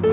Do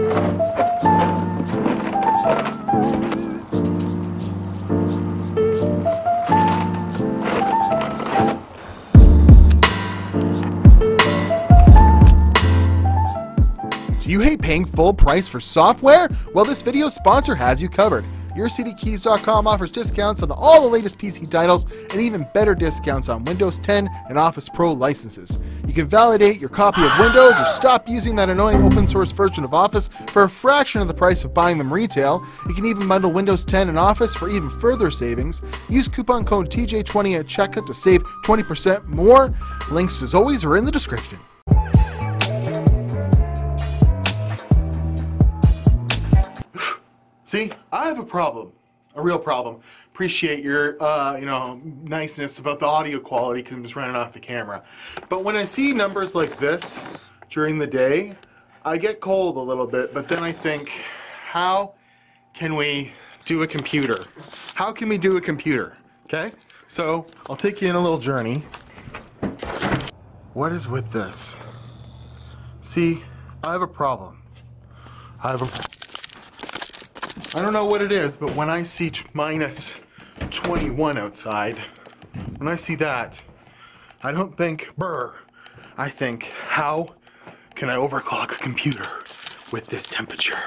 you hate paying full price for software? Well, this video sponsor has you covered. URCDKeys.com offers discounts on all the latest PC titles and even better discounts on Windows 10 and Office Pro licenses. You can validate your copy of Windows or stop using that annoying open source version of Office for a fraction of the price of buying them retail. You can even bundle Windows 10 and Office for even further savings. Use coupon code TJ20 at checkout to save 20% more. Links, as always, are in the description. See, I have a problem, a real problem. Appreciate your, uh, you know, niceness about the audio quality because I'm just running off the camera. But when I see numbers like this during the day, I get cold a little bit. But then I think, how can we do a computer? How can we do a computer? Okay, so I'll take you in a little journey. What is with this? See, I have a problem. I have a I don't know what it is, but when I see minus 21 outside, when I see that, I don't think burr. I think, how can I overclock a computer with this temperature?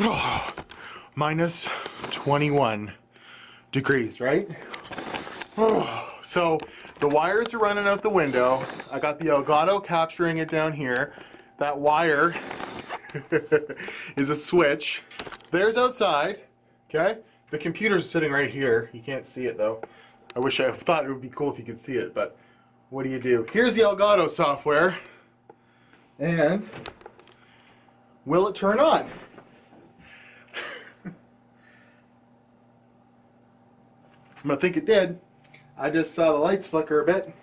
Oh, minus 21 degrees, right? Oh, so the wires are running out the window. I got the Elgato capturing it down here. That wire is a switch. There's outside, okay? The computer's sitting right here. You can't see it though. I wish I thought it would be cool if you could see it, but what do you do? Here's the Elgato software. And will it turn on? I'm gonna think it did. I just saw the lights flicker a bit.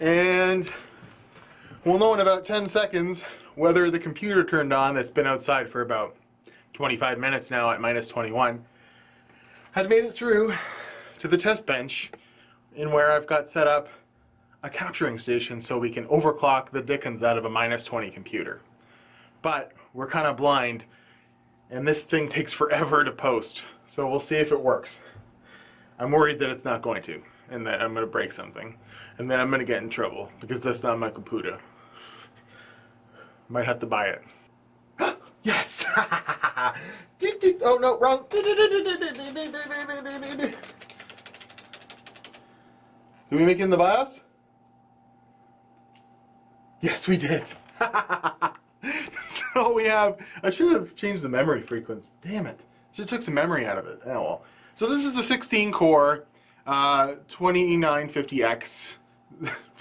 And we'll know in about 10 seconds whether the computer turned on that's been outside for about 25 minutes now at minus 21 had made it through to the test bench in where I've got set up a capturing station so we can overclock the dickens out of a minus 20 computer. But we're kind of blind and this thing takes forever to post. So we'll see if it works. I'm worried that it's not going to and that I'm going to break something and then I'm going to get in trouble because that's not my computer. Might have to buy it. Yes! oh no, wrong. Did we make it in the BIOS? Yes, we did. so we have, I should have changed the memory frequency. Damn it. Should have took some memory out of it. Oh well. So this is the 16 core uh, 2950X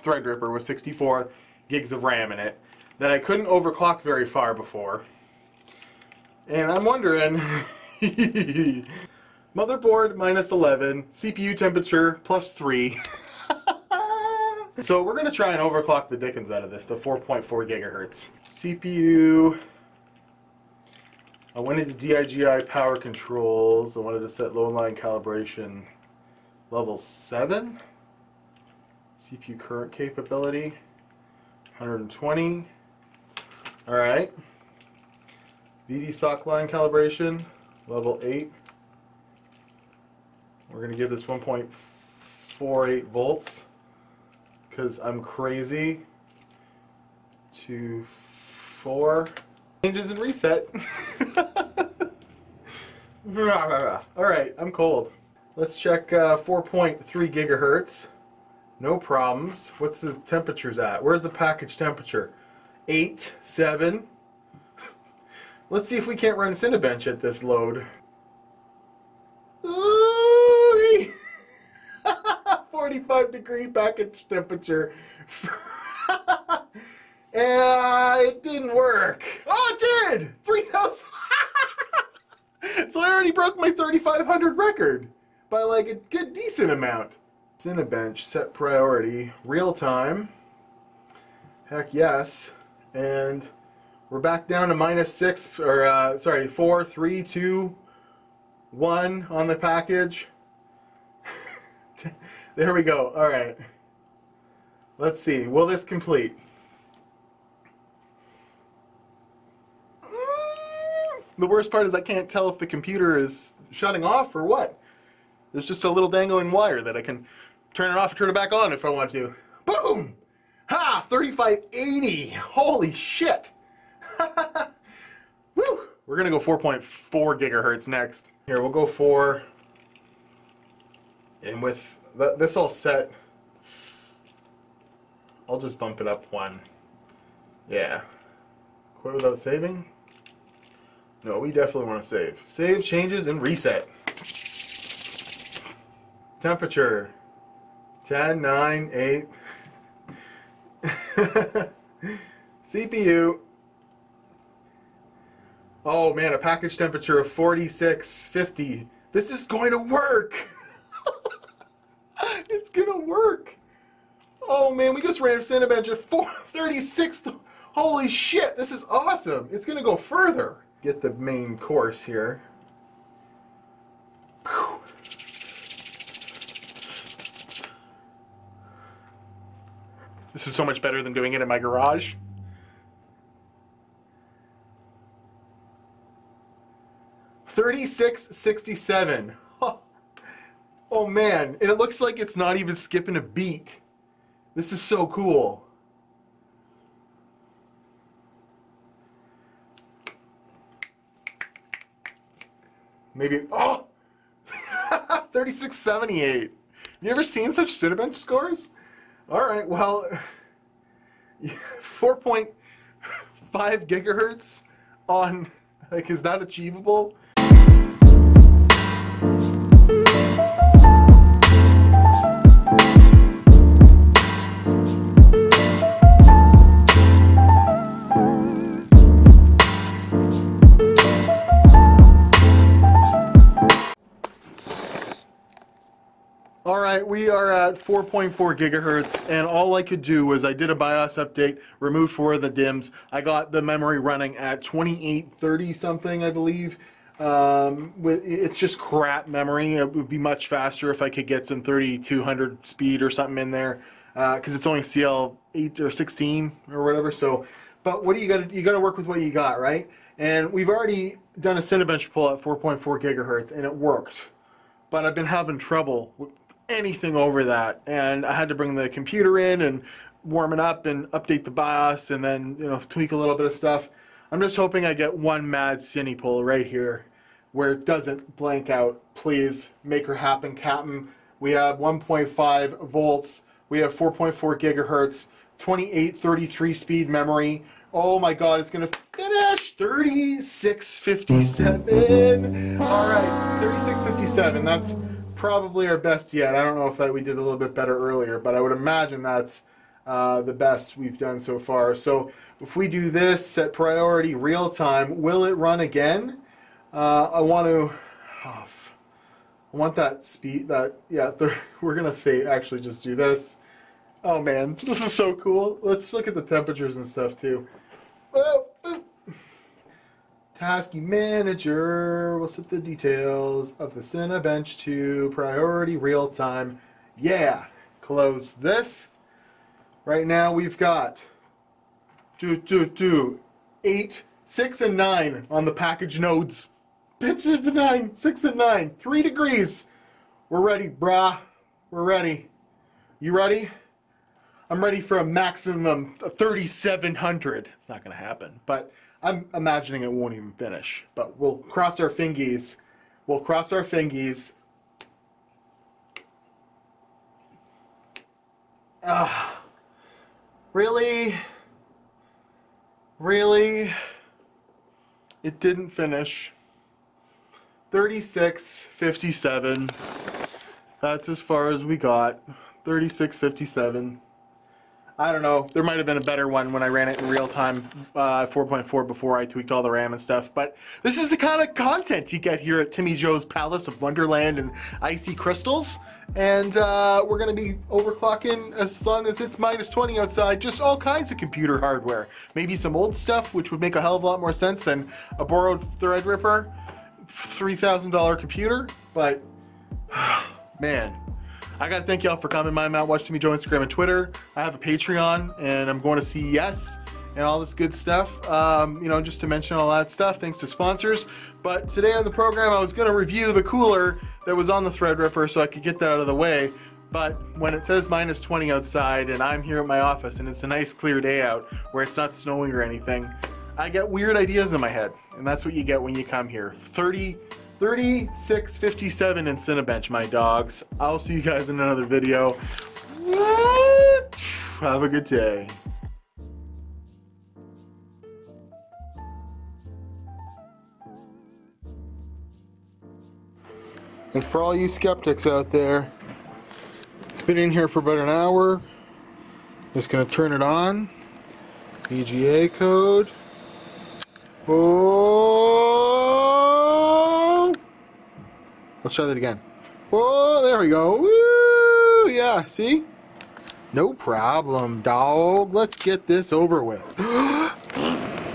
Threadripper with 64 gigs of RAM in it that I couldn't overclock very far before. And I'm wondering, motherboard minus 11, CPU temperature plus 3. so we're going to try and overclock the dickens out of this, the 4.4 gigahertz. CPU, I went into DIGI power controls, I wanted to set load line calibration level 7. CPU current capability, 120. Alright. VD sock line calibration, level 8. We're going to give this 1.48 volts because I'm crazy. To 4. Changes and reset. Alright, I'm cold. Let's check uh, 4.3 gigahertz. No problems. What's the temperatures at? Where's the package temperature? eight, seven. Let's see if we can't run Cinebench at this load. 45 degree package temperature. it didn't work. Oh, it did! 3,000. so I already broke my 3,500 record by like a good decent amount. Cinebench, set priority, real time. Heck yes and we're back down to minus six, or uh, sorry, four, three, two, one on the package. there we go. All right. Let's see. Will this complete? the worst part is I can't tell if the computer is shutting off or what. There's just a little dangling wire that I can turn it off and turn it back on if I want to. Boom! Ha! 3580! Holy shit! Woo! We're gonna go 4.4 gigahertz next. Here, we'll go for, and with th this all set, I'll just bump it up one. Yeah. Quit without saving? No, we definitely want to save. Save changes and reset. Temperature. 10, 9, 8. CPU. Oh man, a package temperature of 4650. This is going to work. it's going to work. Oh man, we just ran Cinebench at 436. Holy shit, this is awesome. It's going to go further. Get the main course here. This is so much better than doing it in my garage. Thirty-six sixty-seven. Oh man, and it looks like it's not even skipping a beat. This is so cool. Maybe, oh! 3678. You ever seen such Cinebench scores? Alright, well, 4.5 gigahertz on, like, is that achievable? 4.4 gigahertz, and all I could do was I did a BIOS update, removed four of the DIMMs. I got the memory running at 2830 something, I believe. Um, it's just crap memory. It would be much faster if I could get some 3200 speed or something in there, because uh, it's only CL 8 or 16 or whatever. So, but what do you got? You got to work with what you got, right? And we've already done a Cinebench pull at 4.4 gigahertz, and it worked. But I've been having trouble anything over that. And I had to bring the computer in and warm it up and update the BIOS and then, you know, tweak a little bit of stuff. I'm just hoping I get one mad cine pull right here where it doesn't blank out. Please make her happen, Captain. We have 1.5 volts. We have 4.4 gigahertz, 2833 speed memory. Oh my god, it's gonna finish 3657. All right, 3657. That's probably our best yet. I don't know if that we did a little bit better earlier, but I would imagine that's uh, the best we've done so far. So if we do this, set priority real time, will it run again? Uh, I want to, oh, I want that speed, that, yeah, we're going to say, actually just do this. Oh man, this is so cool. Let's look at the temperatures and stuff too. Oh, oh. Task Manager will set the details of the Cinebench to priority real time. Yeah, close this. Right now we've got two, two, two, eight, six, and nine on the package nodes. Bitches benign, six and nine, three degrees. We're ready, brah. We're ready. You ready? I'm ready for a maximum 3,700. It's not going to happen, but I'm imagining it won't even finish, but we'll cross our fingies. We'll cross our fingies. Ah, really? Really? It didn't finish. 36.57. That's as far as we got. 36.57. I don't know. There might have been a better one when I ran it in real time, uh, 4.4 before I tweaked all the RAM and stuff. But this is the kind of content you get here at Timmy Joe's Palace of Wonderland and Icy Crystals. And uh, we're going to be overclocking as long as it's minus 20 outside, just all kinds of computer hardware. Maybe some old stuff, which would make a hell of a lot more sense than a borrowed Threadripper $3,000 computer. But, man, I gotta thank y'all for coming by Mount Watch Timmy Joe Instagram and Twitter. I have a Patreon and I'm going to CES and all this good stuff. Um, you know, just to mention all that stuff, thanks to sponsors. But today on the program, I was to review the cooler that was on the Threadripper so I could get that out of the way. But when it says minus 20 outside and I'm here at my office and it's a nice clear day out where it's not snowing or anything, I get weird ideas in my head. And that's what you get when you come here. 30, 3657 in Cinebench, my dogs. I'll see you guys in another video. Have a good day. And for all you skeptics out there, it's been in here for about an hour. Just gonna turn it on. VGA code. Oh! Let's try that again. Whoa, there we go. Woo! Yeah, see? No problem, dog. Let's get this over with. Oh,